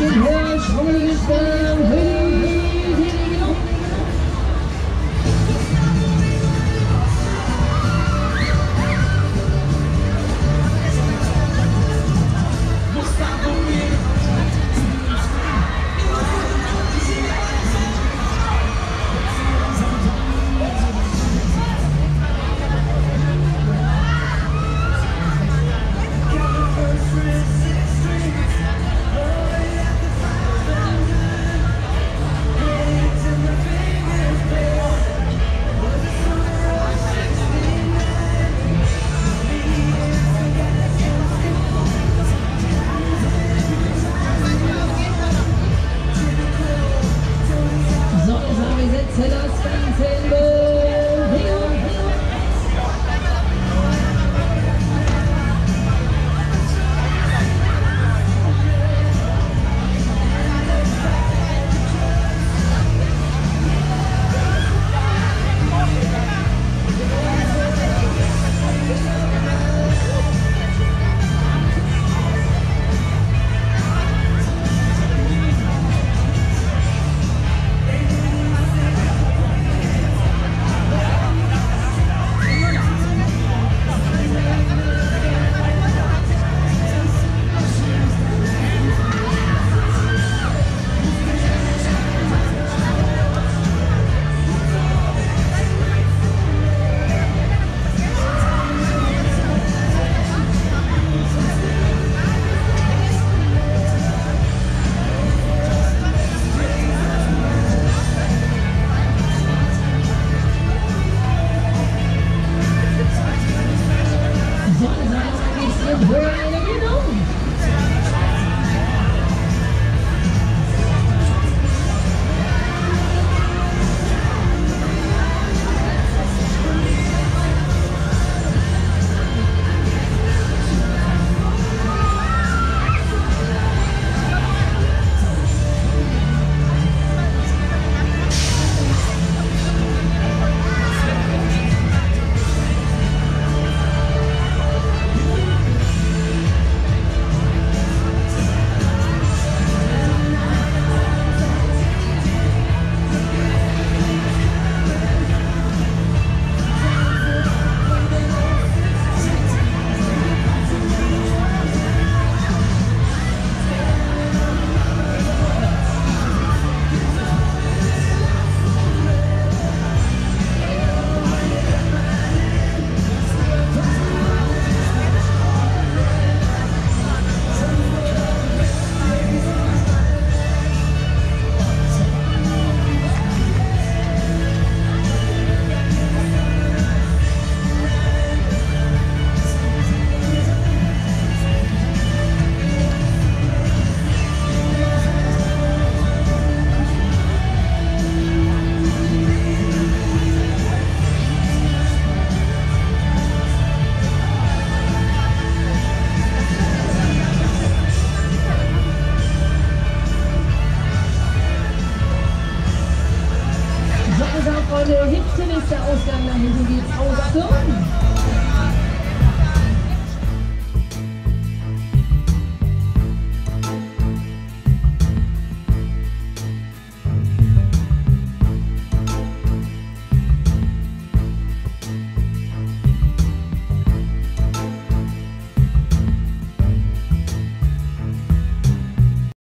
war noch ein bisschen höher. Gesagt, Freunde, hinten ist